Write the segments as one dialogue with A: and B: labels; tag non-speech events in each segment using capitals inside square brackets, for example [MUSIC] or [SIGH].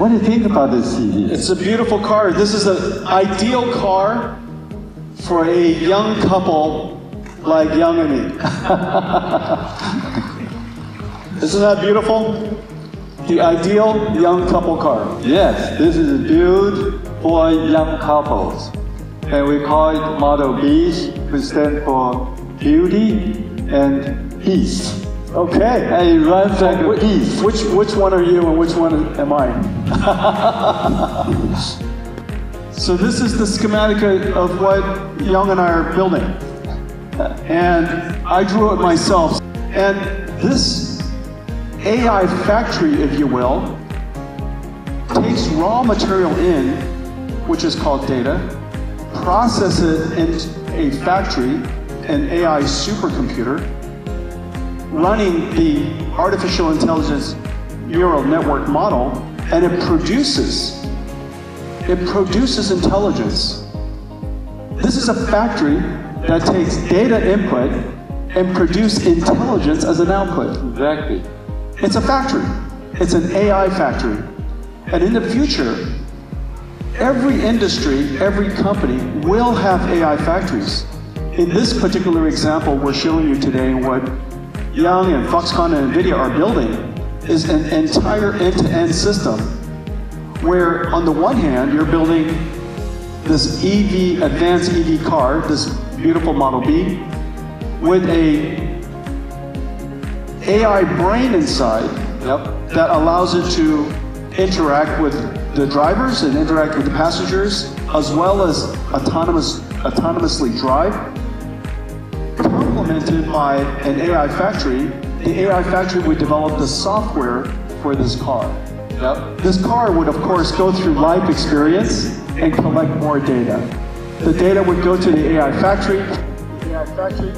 A: What do you think about this CD?
B: It's a beautiful car. This is an ideal car for a young couple like Young and me. [LAUGHS] Isn't that beautiful? The ideal young couple car.
A: Yes, this is built for young couples. And we call it Model B, which stands for beauty and peace.
B: Okay.
A: It runs like a
B: Which, which, which one are you and which one am I? [LAUGHS] so this is the schematic of what Young and I are building. And I drew it myself. And this AI factory, if you will, takes raw material in, which is called data, process it in a factory, an AI supercomputer, running the artificial intelligence neural network model, and it produces, it produces intelligence. This is a factory that takes data input and produce intelligence as an output.
A: Exactly.
B: It's a factory. It's an AI factory. And in the future, every industry, every company will have AI factories. In this particular example we're showing you today, what Young and Foxconn and NVIDIA are building is an entire end-to-end system where on the one hand, you're building this EV, advanced EV car, this beautiful Model B, with a AI brain inside
A: Yep.
B: that allows it to interact with the drivers and interact with the passengers, as well as autonomous, autonomously drive, complemented by an AI factory. The AI factory would develop the software for this car.
A: Yep.
B: This car would, of course, go through life experience and collect more data. The data would go to the AI factory. The AI factory,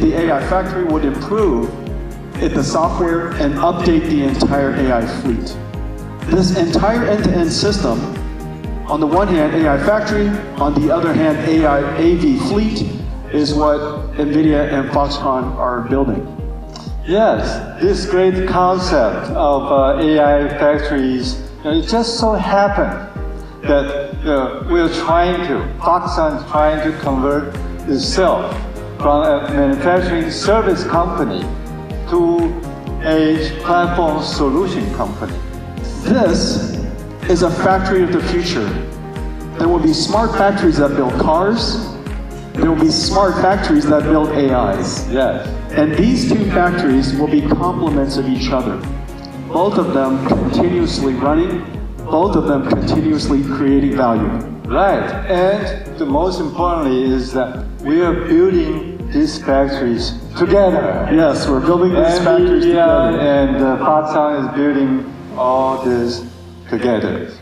B: the AI factory would improve it, the software and update the entire AI fleet. This entire end-to-end system, on the one hand, AI factory, on the other hand, AI AV fleet, is what NVIDIA and Foxconn are building.
A: Yes, this great concept of uh, AI factories, you know, it just so happened that uh, we're trying to, Foxconn is trying to convert itself from a manufacturing service company to a platform solution company.
B: This is a factory of the future. There will be smart factories that build cars. There will be smart factories that build AIs.
A: Yes.
B: And these two factories will be complements of each other. Both of them continuously running, both of them continuously creating value.
A: Right, and the most importantly is that we are building these factories together.
B: Yes, we're building these factories together.
A: and uh, Foxconn is building all this together.